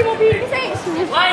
i mobilen. Vi ses. Nej!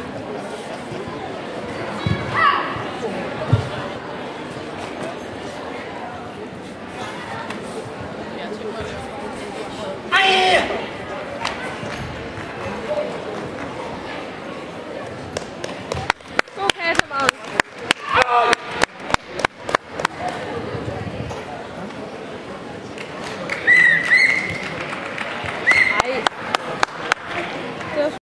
Amen.